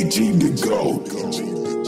EG to go.